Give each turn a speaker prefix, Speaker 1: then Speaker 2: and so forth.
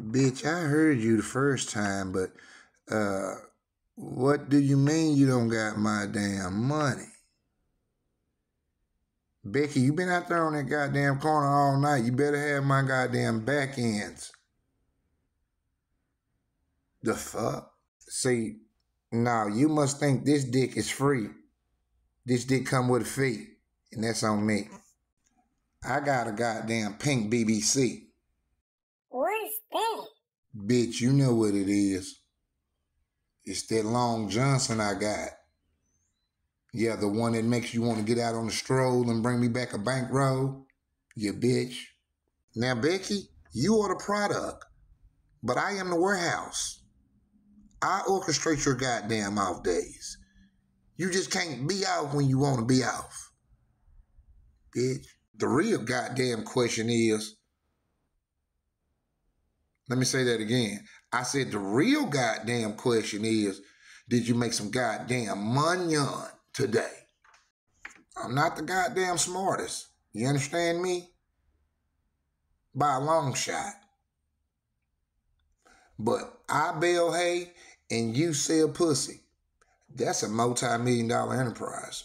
Speaker 1: Bitch, I heard you the first time, but uh what do you mean you don't got my damn money? Becky, you been out there on that goddamn corner all night. You better have my goddamn back ends. The fuck? See, now you must think this dick is free. This dick come with a fee, and that's on me. I got a goddamn pink BBC. Bitch, you know what it is. It's that Long Johnson I got. Yeah, the one that makes you want to get out on a stroll and bring me back a bankroll. You bitch. Now, Becky, you are the product, but I am the warehouse. I orchestrate your goddamn off days. You just can't be off when you want to be off. Bitch. The real goddamn question is let me say that again. I said the real goddamn question is did you make some goddamn money today? I'm not the goddamn smartest. You understand me? By a long shot. But I bale hay and you sell pussy. That's a multi million dollar enterprise.